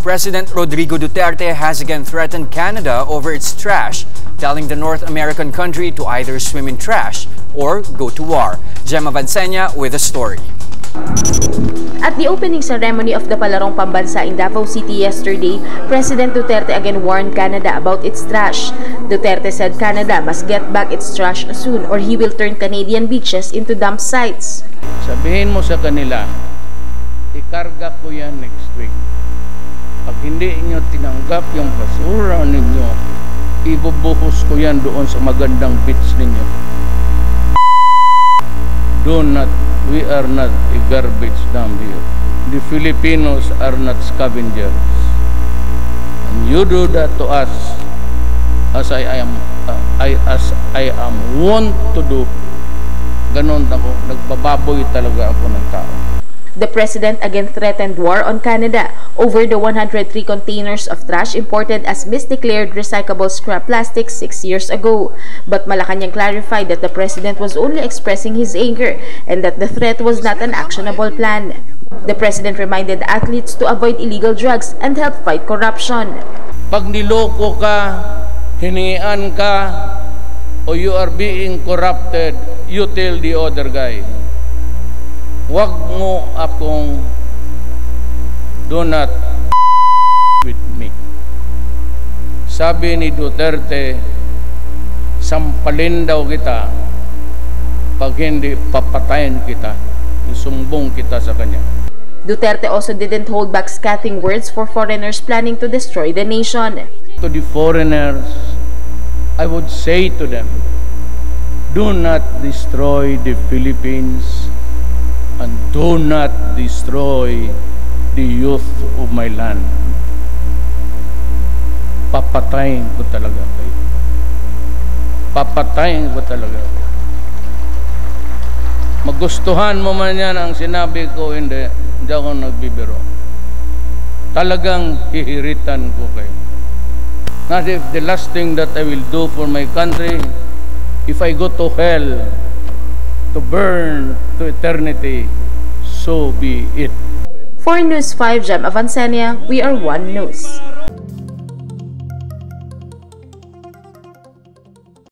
President Rodrigo Duterte has again threatened Canada over its trash, telling the North American country to either swim in trash or go to war. Gemma Vansenya with the story. At the opening ceremony of the Palarong Pambansa in Davao City yesterday, President Duterte again warned Canada about its trash. Duterte said Canada must get back its trash soon or he will turn Canadian beaches into dump sites. Sabihin mo sa kanila, ikarga ko yan next week. Hindi inyo tinanggap yung basura ninyo, ibubuhos ko yan doon sa magandang beach ninyo. Do not, we are not a garbage dump here. The Filipinos are not scavengers. And you do that to us as I am uh, I as I am want to do ganon ako nagbababoy talaga ako ng tao The president again threatened war on Canada over the 103 containers of trash imported as misdeclared recyclable scrap plastic six years ago. But Malacanang clarified that the president was only expressing his anger and that the threat was not an actionable plan. The president reminded athletes to avoid illegal drugs and help fight corruption. pag niloko ka hinian ka o you are being corrupted you tell the other guy wag mo akong do not with me sabi ni Duterte sampalin daw kita pag hindi papatayin kita isumbong kita sa kanya Duterte also didn't hold back scathing words for foreigners planning to destroy the nation. to the foreigners, I would say to them, do not destroy the Philippines and do not destroy the youth of my land. Papatayin ko talaga kayo. Papatayin ko talaga kayo. Magustuhan mo man yan ang sinabi ko, hindi. Hindi ako nagbibiro. Talagang hihiritan ko kayo. Not if the last thing that I will do for my country, if I go to hell, to burn to eternity, so be it. For News 5, Jem Avancenia, we are One News.